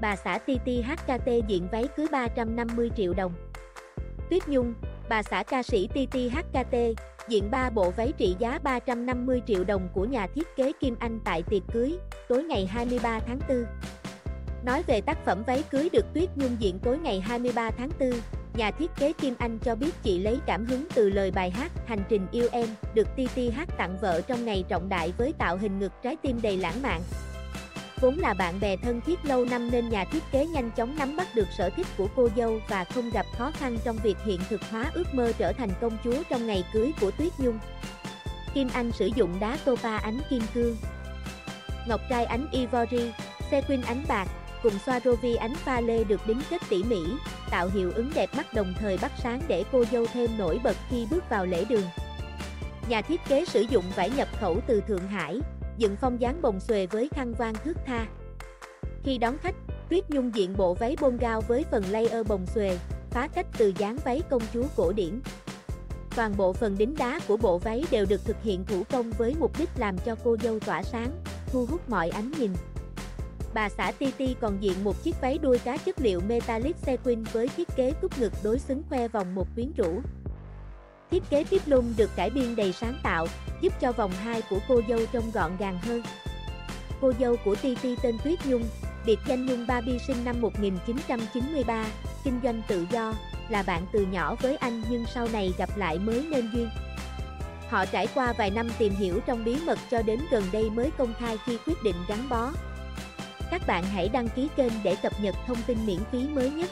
bà xã Titi HKT diện váy cưới 350 triệu đồng. Tuyết Nhung, bà xã ca sĩ Titi HKT, diện 3 bộ váy trị giá 350 triệu đồng của nhà thiết kế Kim Anh tại tiệc cưới, tối ngày 23 tháng 4. Nói về tác phẩm váy cưới được Tuyết Nhung diện tối ngày 23 tháng 4, nhà thiết kế Kim Anh cho biết chị lấy cảm hứng từ lời bài hát Hành trình yêu em, được Titi hát tặng vợ trong ngày trọng đại với tạo hình ngực trái tim đầy lãng mạn. Vốn là bạn bè thân thiết lâu năm nên nhà thiết kế nhanh chóng nắm bắt được sở thích của cô dâu và không gặp khó khăn trong việc hiện thực hóa ước mơ trở thành công chúa trong ngày cưới của Tuyết Nhung. Kim Anh sử dụng đá topa ánh kim cương, ngọc trai ánh ivory, sequin ánh bạc, cùng Swarovski ánh pha lê được đính kết tỉ mỉ, tạo hiệu ứng đẹp mắt đồng thời bắt sáng để cô dâu thêm nổi bật khi bước vào lễ đường. Nhà thiết kế sử dụng vải nhập khẩu từ Thượng Hải, dựng phong dáng bồng xuề với khăn vang thước tha. Khi đón khách, Tuyết Nhung diện bộ váy bông gao với phần layer bồng xuề, phá cách từ dáng váy công chúa cổ điển. Toàn bộ phần đính đá của bộ váy đều được thực hiện thủ công với mục đích làm cho cô dâu tỏa sáng, thu hút mọi ánh nhìn. Bà xã Titi còn diện một chiếc váy đuôi cá chất liệu metallic sequin với thiết kế cúp ngực đối xứng khoe vòng một quyến rũ. Thiết kế tiếp lung được cải biên đầy sáng tạo, giúp cho vòng hai của cô dâu trông gọn gàng hơn. Cô dâu của Titi tên Tuyết Nhung, biệt danh Nhung Barbie sinh năm 1993, kinh doanh tự do, là bạn từ nhỏ với anh nhưng sau này gặp lại mới nên duyên. Họ trải qua vài năm tìm hiểu trong bí mật cho đến gần đây mới công khai khi quyết định gắn bó. Các bạn hãy đăng ký kênh để cập nhật thông tin miễn phí mới nhất.